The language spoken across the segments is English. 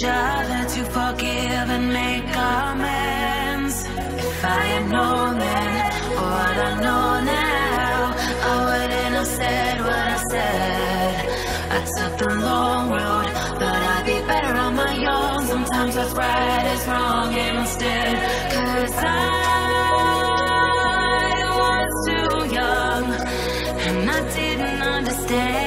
each other to forgive and make amends. If I had known then, what I know now, I wouldn't have said what I said. I took the long road, but I'd be better on my own. Sometimes what's right is wrong instead. Cause I was too young, and I didn't understand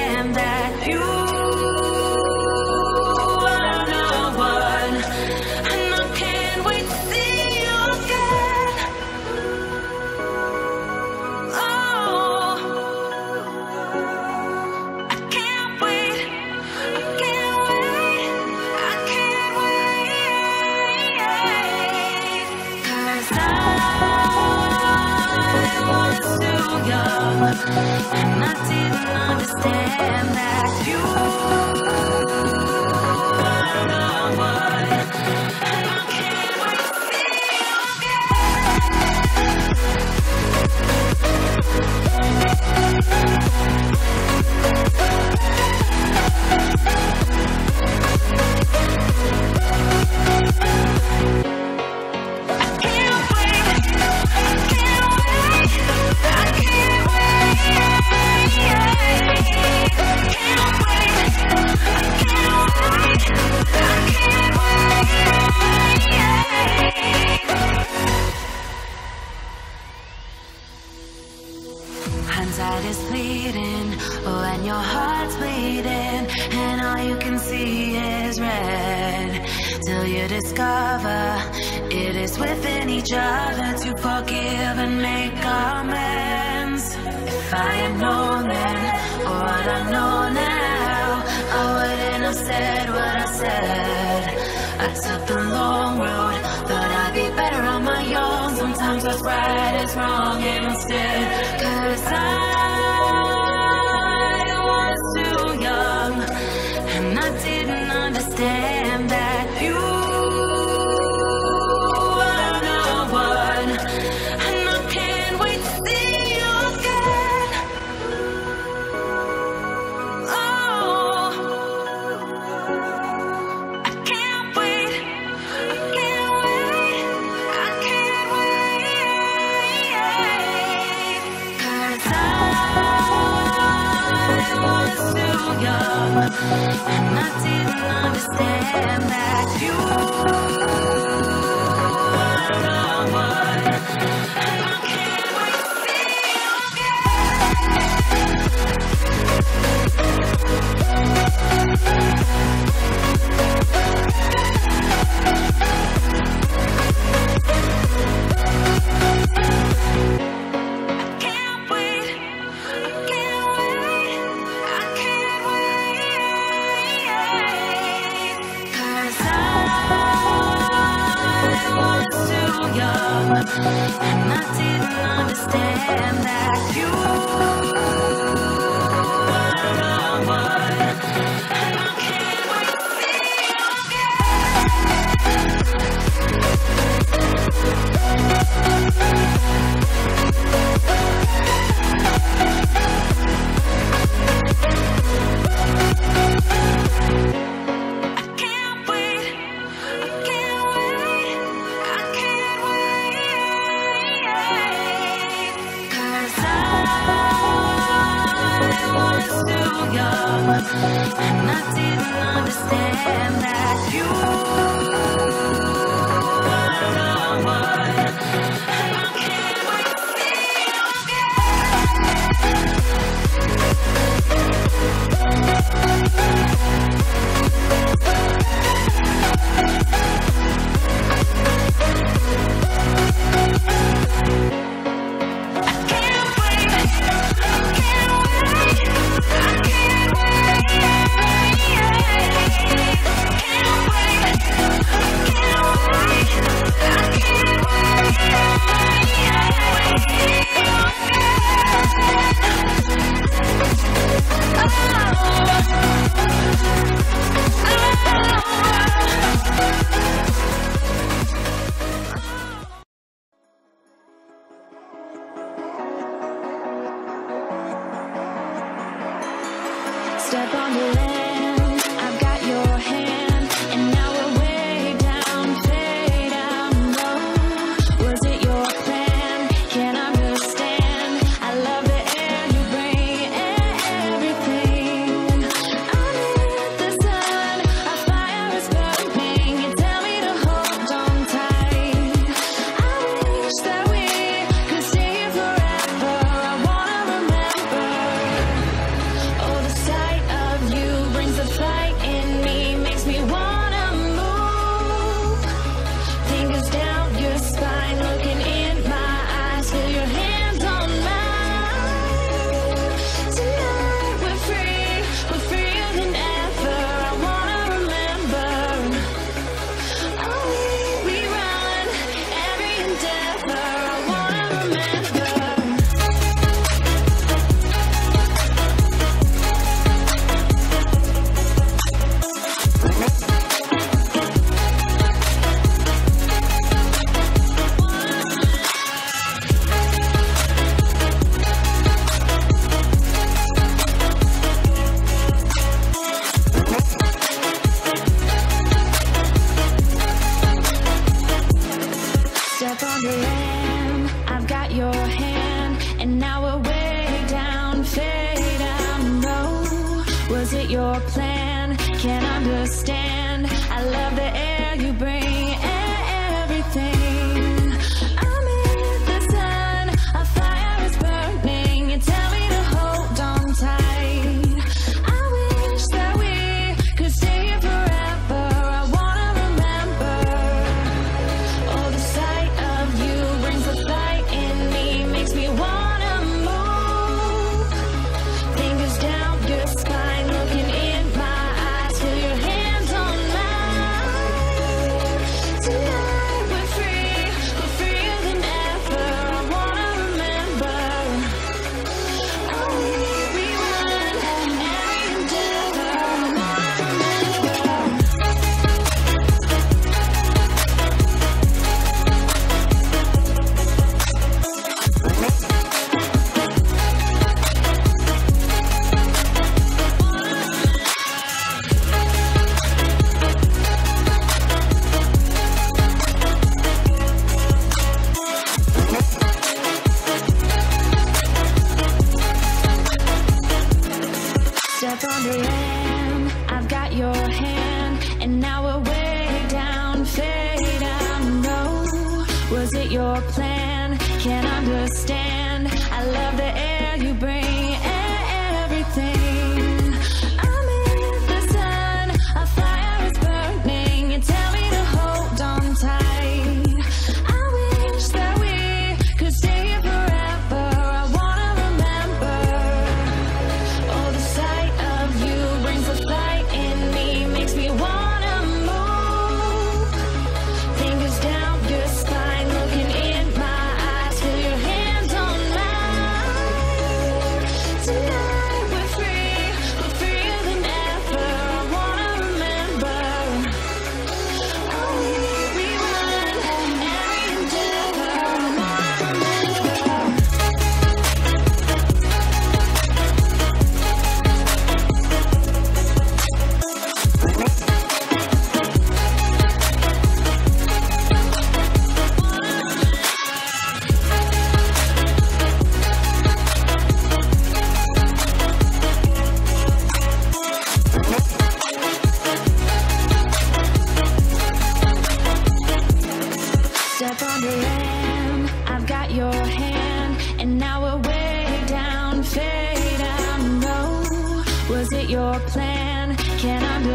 Hindsight is fleeting, and your heart's bleeding, and all you can see is red. Till you discover it is within each other to forgive and make amends. If I had known then, what I know now, I wouldn't have said what I said. I took the long road, Sometimes what's right is wrong and instead. Cause I was too young, and I didn't understand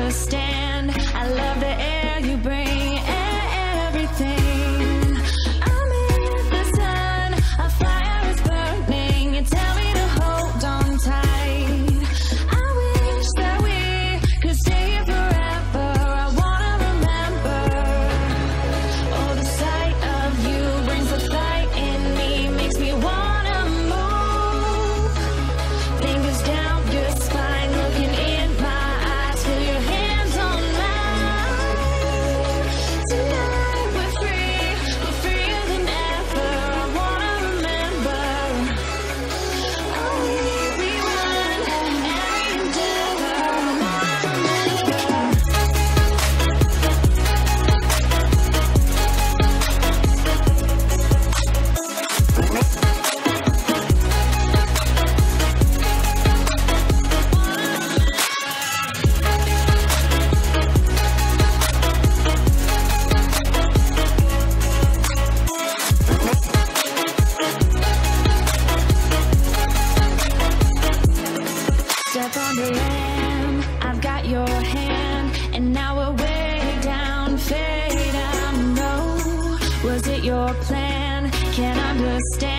understand. Understand.